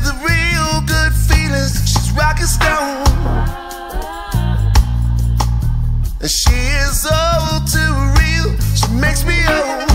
the real good. She's rock stone. And she is all too real. She makes me old.